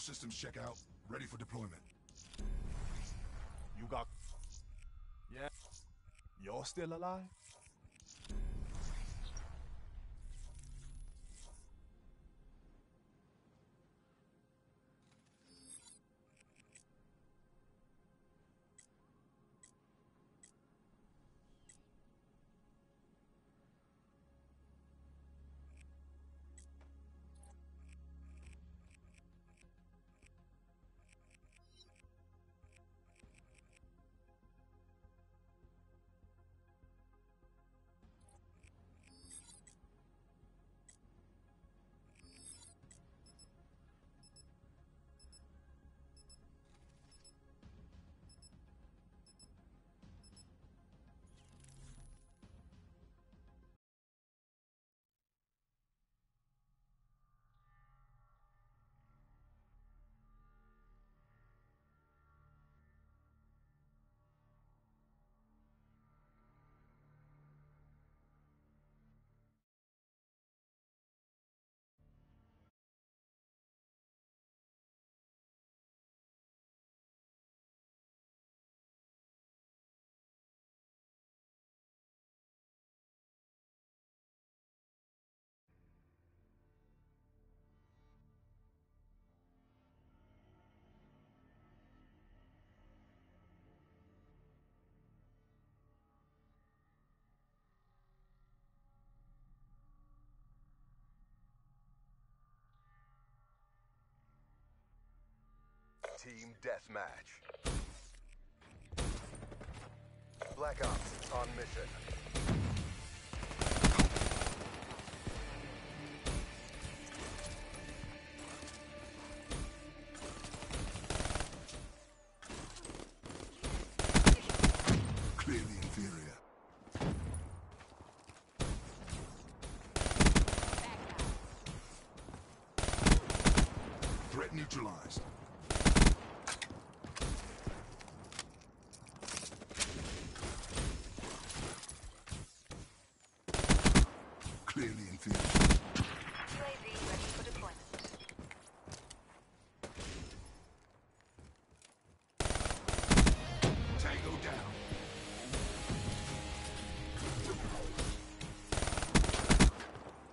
systems check out. Ready for deployment. You got... Yeah? You're still alive? Team Deathmatch. Black Ops on mission. Neutralized.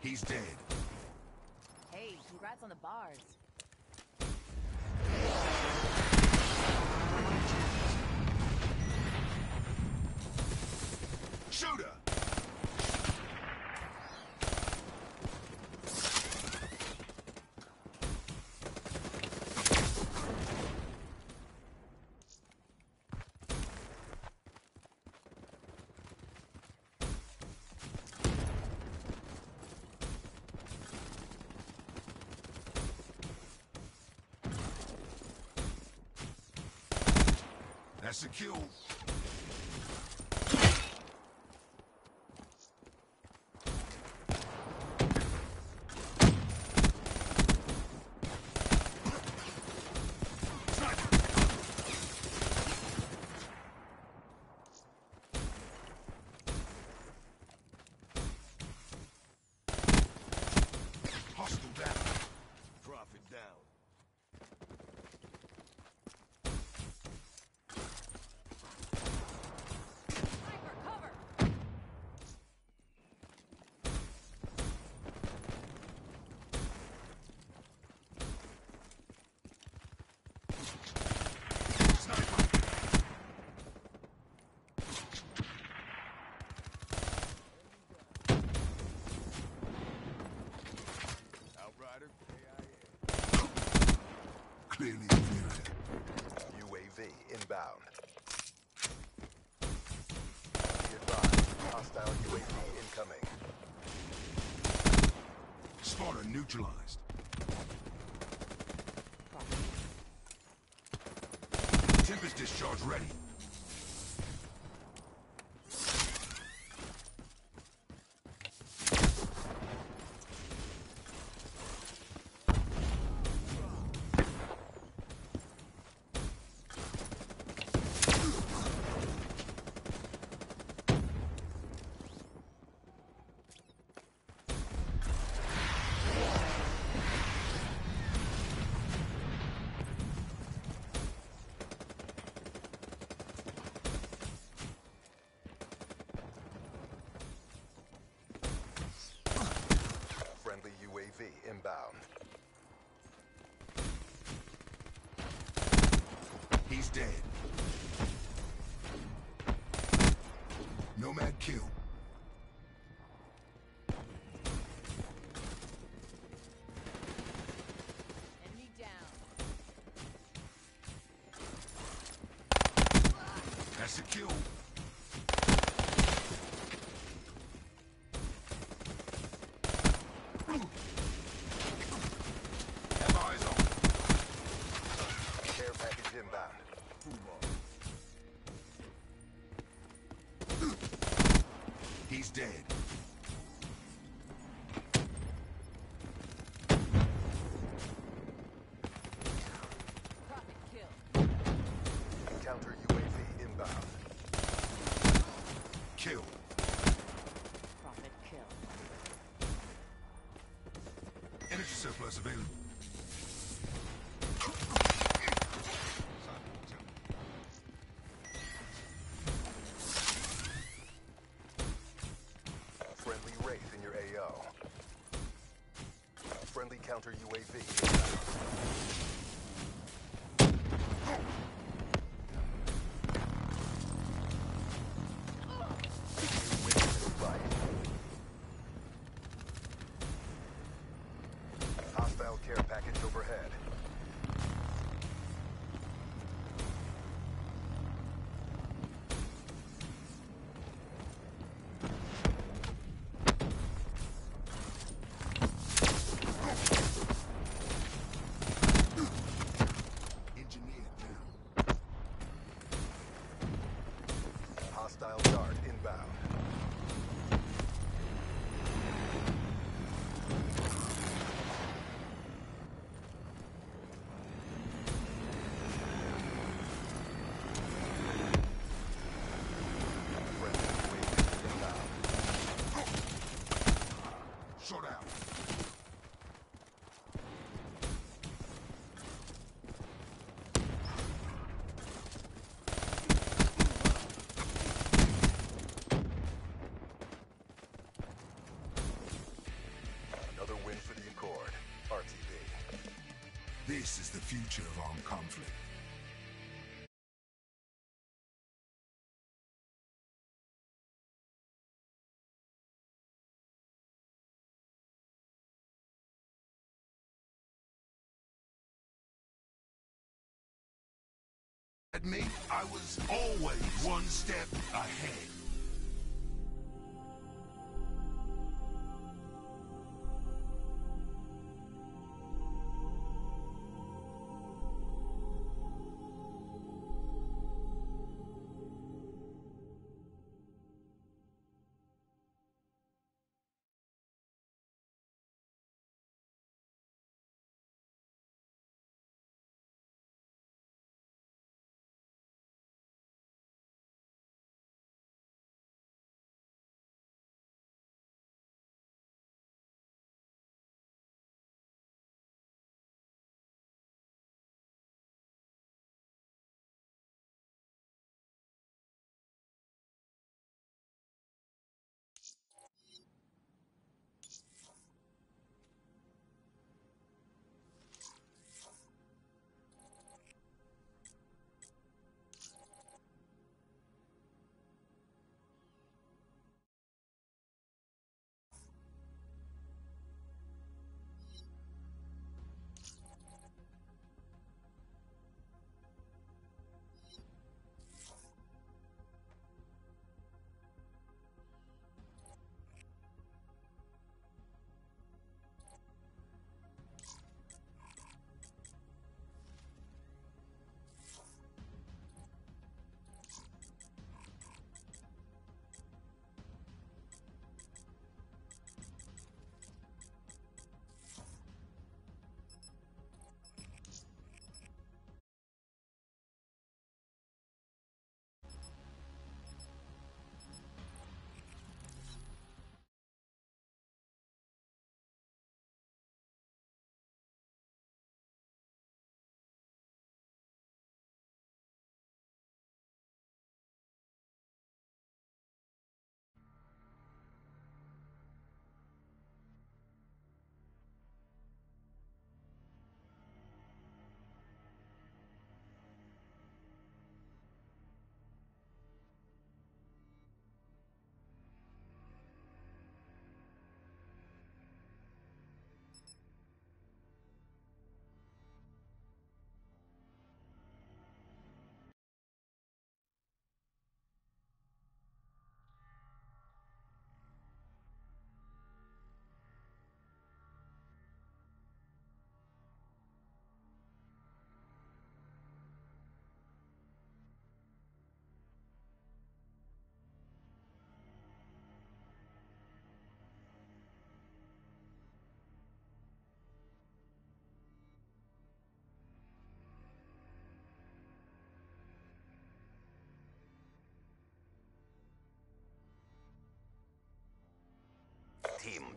He's dead. Hey, congrats on the bars. Shooter! That's neutralized. Tempest discharge ready. dead. dead. Encounter counter UAV. future of armed conflict. At me, I was always one step ahead.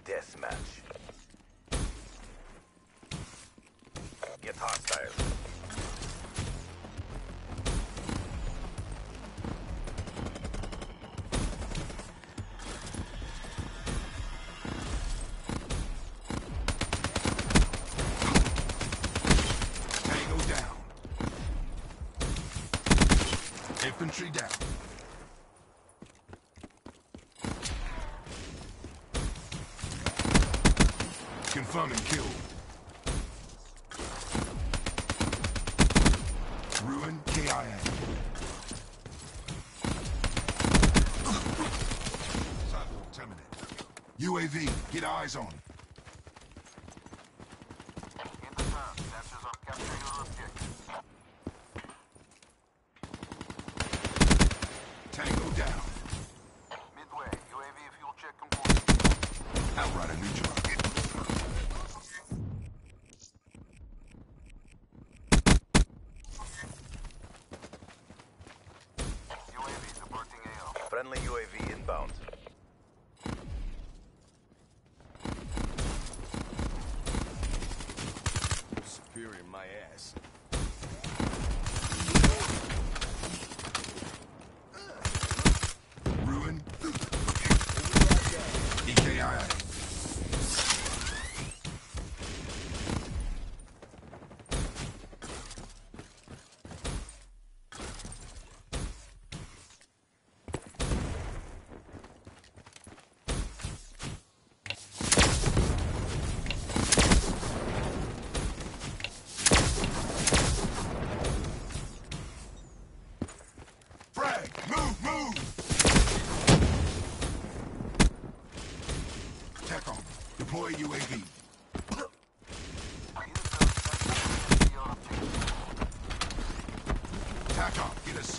deathmatch. Get hostile. UAV. Get eyes on.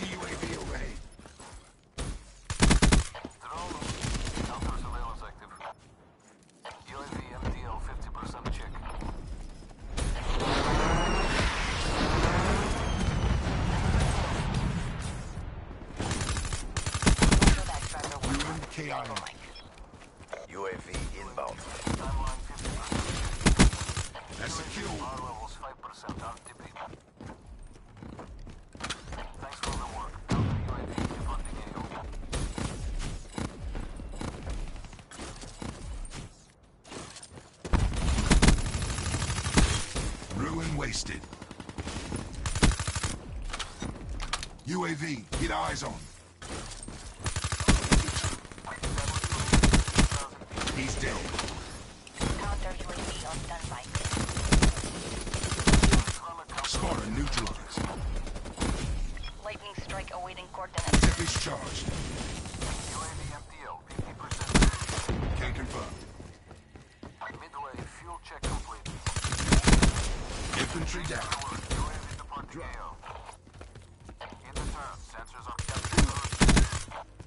see you wasted. UAV, get eyes on.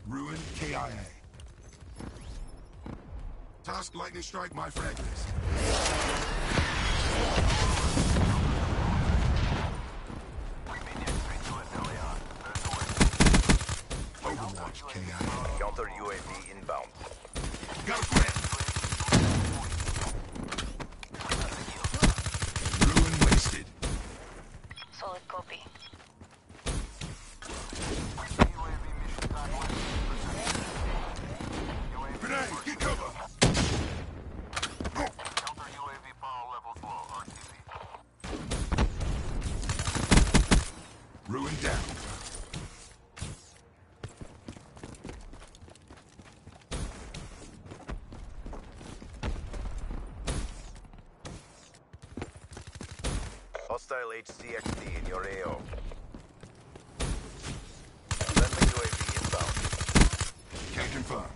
Ruin KIA. Task lightning strike my fragments. Overwatch KIA. Counter UAV inbound. Gotta! HCXD in your AO. Friendly UAV inbound. Can't confirm.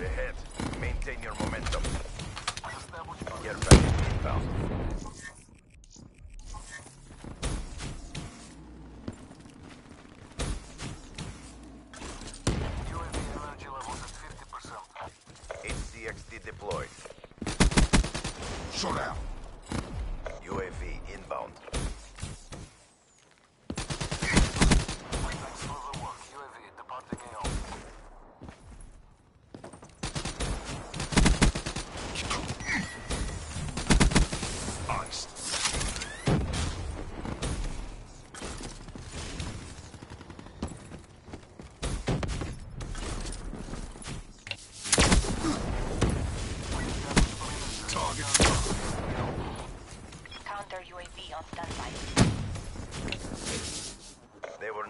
Ahead. Maintain your momentum. Get ready inbound. Deployed. Shut.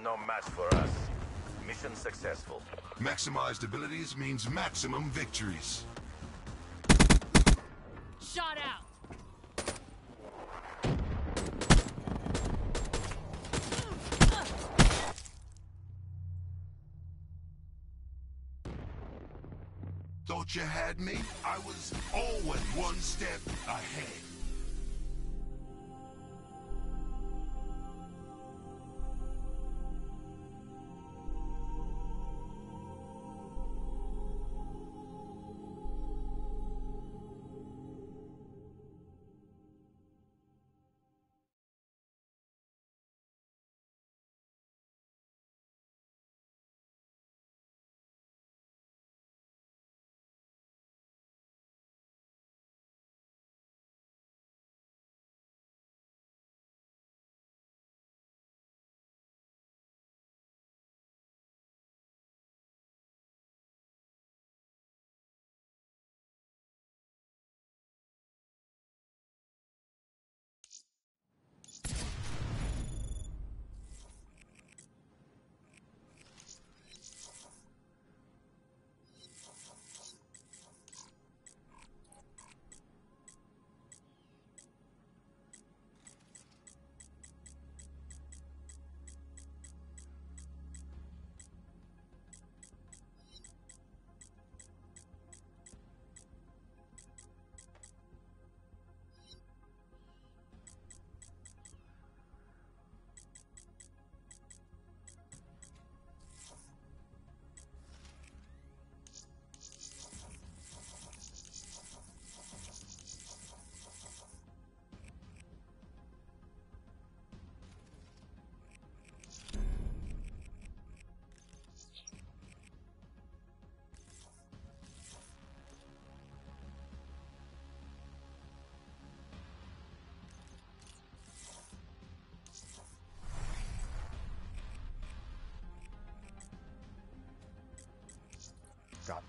No match for us. Mission successful. Maximized abilities means maximum victories. Shot out. Thought you had me? I was always one step ahead.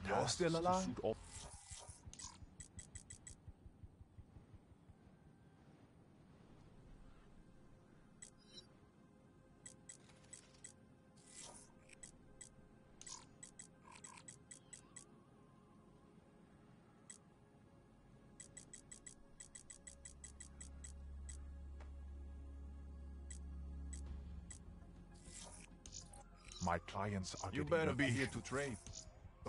Tasks still alive? My clients are You better be here to trade.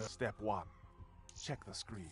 Step one. Check the screen.